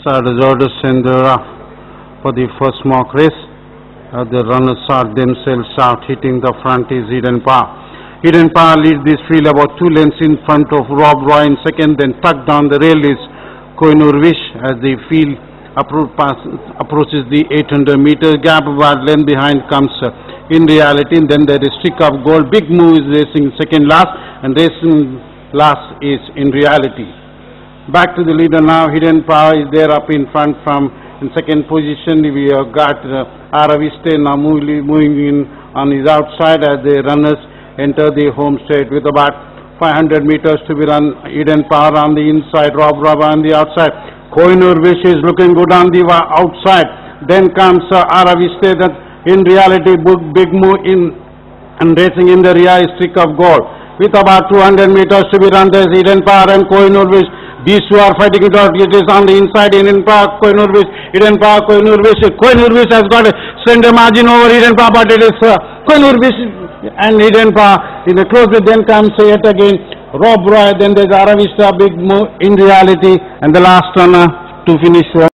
start as orders and uh, for the first mock race. Uh, the runners start themselves out, hitting the front is Eden Power. Eden Power leads this field about two lengths in front of Rob Roy in second, then tucked down the rail is Koinur Wish as the field appro- approaches the 800 meter gap, about length behind comes uh, in reality, and then there is Stick of Gold. Big Move is racing second last, and racing last is in reality. Back to the leader now, Eden Power is there up in front from, in second position, we have got uh, Araviste now moving, in on his outside as the runners enter the home straight with about 500 meters to be run, Eden Power on the inside, Rob Rob on the outside. Koinur Wish is looking good on the outside, then comes uh, Araviste that in reality, big, move in, and racing in the rear is Trick of Gold. With about 200 meters to be run, there's Eden Power and Koinur Wish. These two are fighting it out. It is on the inside, Eden Power, Koinur Wish, Eden Power, Koinur Wish. Koinur Wish has got a slender margin over Eden Power, but it is uh, Koinur Wish and Eden Power. In the closer, then comes uh, yet again Rob Roy, then there's Aravista, big move in reality, and the last runner to finish. uh,